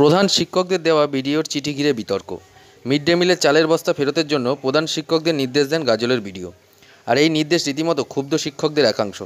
প্রধান শিক্ষকদের দেওয়া বিডিওর চিঠি ঘিরে বিতর্ক। মিড ডে মিলের চালের বস্তা ফেরতের জন্য প্রধান শিক্ষকদের নির্দেশ দেন গাজলের বিডিও। আর এই নির্দেশ রীতিমতো ক্ষুব্ধ শিক্ষকদের একাংশ।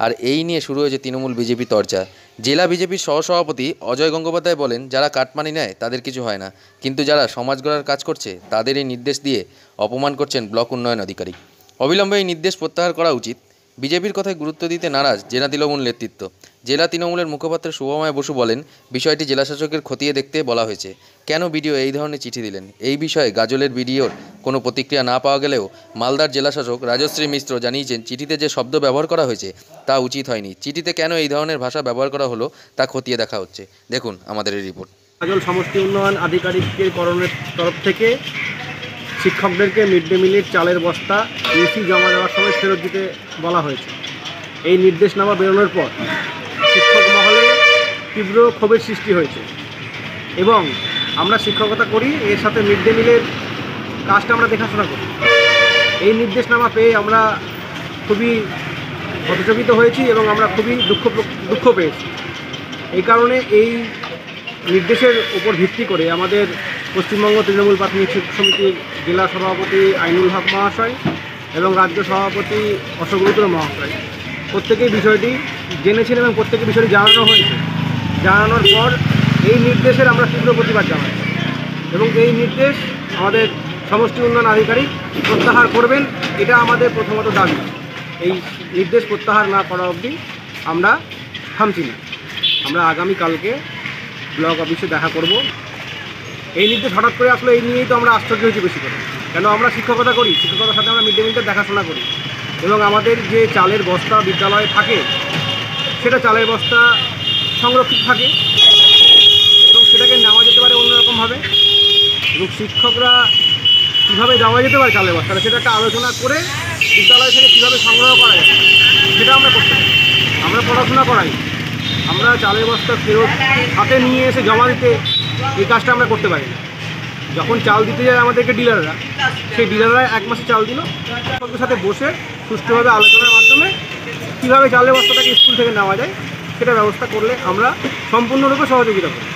আর এই নিয়ে শুরু হয়েছে তৃণমূল বিজেপি চর্চা জেলা বিজেপির সহসভাপতি অজয় গঙ্গোপাধ্যায় বলেন, যারা কাটমানি নেয়, তাদের কিছু হয় না। কিন্তু যারা সমাজ গড়ার কাজ করছে, তাদের এই নির্দেশ দিয়ে অপমান করছেন ব্লক উন্নয়ন আধিকারিক। অবিলম্বে এই নির্দেশ প্রত্যাহার করা উচিত। বিজেপির কথায় গুরুত্ব দিতে নারাজ জেলা তৃণমূল নেতৃত্ব। জেলা তৃণমূলের মুখপাত্র শুভময় বসু বলেন, বিষয়টি জেলাশাসকের খতিয়ে দেখতে বলা হয়েছে। কেন বিডিও এই ধরনের চিঠি দিলেন? এই বিষয়ে গাজলের বিডিওর কোনো প্রতিক্রিয়া না পাওয়া গেলেও মালদার জেলাশাসক রাজশ্রী মিশ্র জানিয়েছেন, চিঠিতে যে শব্দ ব্যবহার করা হয়েছে তা উচিত হয়নি। চিঠিতে কেন এই ধরনের ভাষা ব্যবহার করা হলো তা খতিয়ে দেখা হচ্ছে। দেখুন আমাদের এই রিপোর্ট। গাজল সমষ্টি উন্নয়ন আধিকারিকের করণের তরফ থেকে শিক্ষকদেরকে মিড ডে মিলের চালের বস্তা ইউসি জমা দেওয়ার সময় ফেরত দিতে বলা হয়েছে। এই নির্দেশনামা বেরোনোর পর শিক্ষক মহলে তীব্র ক্ষোভের সৃষ্টি হয়েছে। এবং আমরা শিক্ষকতা করি, এর সাথে মিড ডে মিলের কাজটা আমরা দেখাশোনা করি। এই নির্দেশনামা পেয়ে আমরা খুবই হতচকিত হয়েছি এবং আমরা খুবই দুঃখ দুঃখ পেয়েছি। এই কারণে এই নির্দেশের উপর ভিত্তি করে আমাদের পশ্চিমবঙ্গ তৃণমূল প্রাথমিক শিক্ষক সমিতির জেলা সভাপতি আইনুল হক মহাশয় এবং রাজ্য সভাপতি অশোক রুদ্র মহাশয়। প্রত্যেকেই বিষয়টি জেনেছেন এবং প্রত্যেকে বিষয়টি জানানো হয়েছে। জানানোর পর এই নির্দেশের আমরা তীব্র প্রতিবাদ জানাই এবং এই নির্দেশ আমাদের সমষ্টি উন্নয়ন আধিকারিক প্রত্যাহার করবেন, এটা আমাদের প্রথমত দাবি। এই নির্দেশ প্রত্যাহার না করা অবধি আমরা থামছি না। আমরা আগামীকালকে ব্লক অফিসে দেখা করব। এই নির্দেশ হঠাৎ করে আসলে, এই নিয়েই তো আমরা আশ্চর্য হয়েছি বেশি করে। কেন আমরা শিক্ষকতা করি? শিক্ষকতার সাথে আমরা মিড ডে মিলটা দেখাশোনা করি। এবং আমাদের যে চালের বস্তা বিদ্যালয়ে থাকে, সেটা চালের বস্তা সংরক্ষিত থাকে এবং সেটাকে নেওয়া যেতে পারে অন্যরকমভাবে। এবং শিক্ষকরা কীভাবে দেওয়া যেতে পারে চালের বস্তাটা, সেটা একটা আলোচনা করে বিদ্যালয় থেকে কীভাবে সংগ্রহ করা যায়, সেটা আমরা করতে আমরা পড়াশোনা করাই। আমরা চালের বস্তা ফেরত হাতে নিয়ে এসে জমা দিতে এই কাজটা আমরা করতে পারি না। যখন চাল দিতে যায় আমাদেরকে ডিলাররা, সেই ডিলাররা এক মাসে চাল দিল। শিক্ষকদের সাথে বসে সুষ্ঠুভাবে আলোচনার মাধ্যমে কীভাবে চালের বস্তাটাকে স্কুল থেকে নেওয়া যায়, সেটা ব্যবস্থা করলে আমরা সম্পূর্ণরূপে সহযোগিতা করি।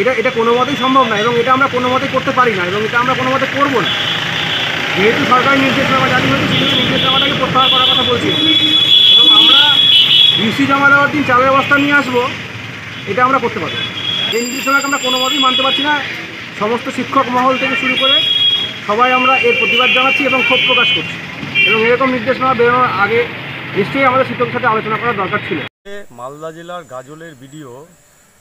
এটা এটা কোনো মতেই সম্ভব না এবং এটা আমরা কোনো মতেই করতে পারি না এবং এটা আমরা কোনো মতে করব না। যেহেতু সরকারি নির্দেশনামা জারি হয়েছে সেহেতু নির্দেশনামাটাকে প্রত্যাহার করার কথা বলছি। এবং আমরা ডিসি জমা দেওয়ার দিন চালের বস্তা নিয়ে আসব, এটা আমরা করতে পারব। এই নির্দেশনাকে আমরা কোনো মতেই মানতে পারছি না। সমস্ত শিক্ষক মহল থেকে শুরু করে সবাই আমরা এর প্রতিবাদ জানাচ্ছি এবং ক্ষোভ প্রকাশ করছি। এবং এরকম নির্দেশনা বেরোনোর আগে নিশ্চয়ই আমাদের শিক্ষকের সাথে আলোচনা করার দরকার ছিল। মালদা জেলার গাজলের ভিডিও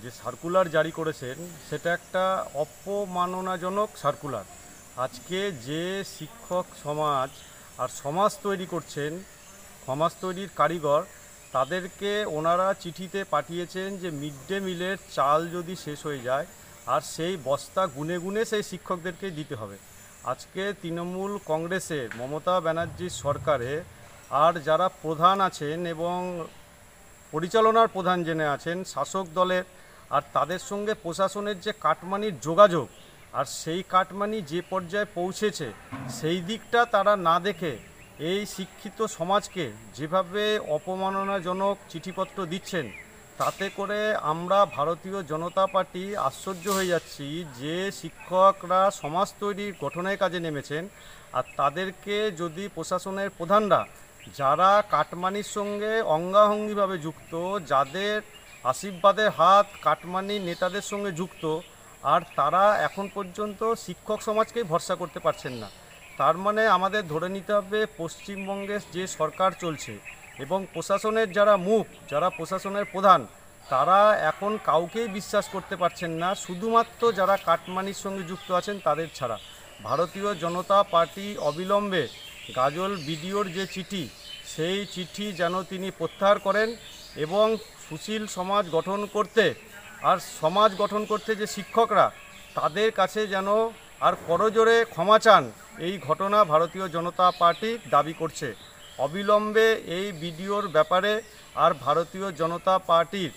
যে সার্কুলার জারি করেছেন, সেটা একটা অপমাননাজনক সার্কুলার। আজকে যে শিক্ষক সমাজ আর সমাজ তৈরি করছেন, সমাজ তৈরির কারিগর তাদেরকে ওনারা চিঠিতে পাঠিয়েছেন যে মিড ডে মিলের চাল যদি শেষ হয়ে যায়, আর সেই বস্তা গুনে গুনে সেই শিক্ষকদেরকে দিতে হবে। আজকে তৃণমূল কংগ্রেসের মমতা ব্যানার্জির সরকারে আর যারা প্রধান আছেন এবং পরিচালনার প্রধান জেনে আছেন, শাসক দলের আর তাদের সঙ্গে প্রশাসনের যে কাটমানির যোগাযোগ, আর সেই কাটমানি যে পর্যায়ে পৌঁছেছে, সেই দিকটা তারা না দেখে এই শিক্ষিত সমাজকে যেভাবে অপমাননাজনক চিঠিপত্র দিচ্ছেন, তাতে করে আমরা ভারতীয় জনতা পার্টি আশ্চর্য হয়ে যাচ্ছি যে শিক্ষকরা সমাজ তৈরির গঠনের কাজে নেমেছেন আর তাদেরকে যদি প্রশাসনের প্রধানরা, যারা কাটমানির সঙ্গে অঙ্গাভঙ্গিভাবে যুক্ত, যাদের আশীর্বাদের হাত কাটমানি নেতাদের সঙ্গে যুক্ত, আর তারা এখন পর্যন্ত শিক্ষক সমাজকেই ভরসা করতে পারছেন না। তার মানে আমাদের ধরে নিতে হবে পশ্চিমবঙ্গের যে সরকার চলছে এবং প্রশাসনের যারা মুখ, যারা প্রশাসনের প্রধান, তারা এখন কাউকেই বিশ্বাস করতে পারছেন না। শুধুমাত্র যারা কাটমানির সঙ্গে যুক্ত আছেন তাদের ছাড়া। ভারতীয় জনতা পার্টি অবিলম্বে গাজল বিডিওর যে চিঠি, সেই চিঠি যেন তিনি প্রত্যাহার করেন এবং সুশীল সমাজ গঠন করতে আর সমাজ গঠন করতে যে শিক্ষকরা, তাদের কাছে যেন আর করজোরে ক্ষমা চান। এই ঘটনা ভারতীয় জনতা পার্টি দাবি করছে। অবিলম্বে এই ভিডিওর ব্যাপারে আর ভারতীয় জনতা পার্টির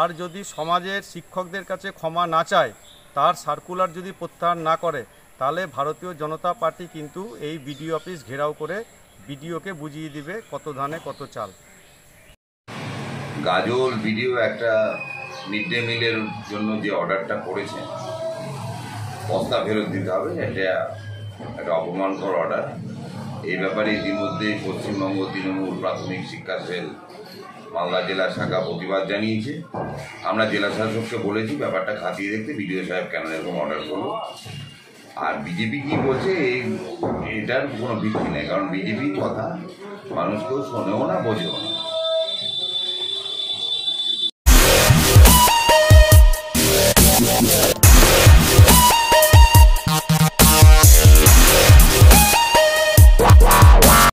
আর যদি সমাজের শিক্ষকদের কাছে ক্ষমা না চায়, তার সার্কুলার যদি প্রত্যাহার না করে, তাহলে ভারতীয় জনতা পার্টি কিন্তু এই বিডিও অফিস ঘেরাও করে বিডিওকে বুঝিয়ে দিবে কত ধানে কত চাল। গাজল ভিডিও একটা মিড ডে মিলের জন্য যে অর্ডারটা করেছে, বস্তা ফেরত দিতে হবে, এটা একটা অপমানকর অর্ডার এই ব্যাপারে ইতিমধ্যে পশ্চিমবঙ্গ তৃণমূল প্রাথমিক শিক্ষা সেল মালদা জেলা শাখা প্রতিবাদ জানিয়েছে। আমরা জেলা শাসককে বলেছি ব্যাপারটা খাতিয়ে দেখতে বিডিও সাহেব কেন এরকম অর্ডার করল। আর বিজেপি কি বলছে, এই এটার কোনো ভিত্তি নেই, কারণ বিজেপির কথা মানুষ কেউ শোনেও না, বোঝেও না।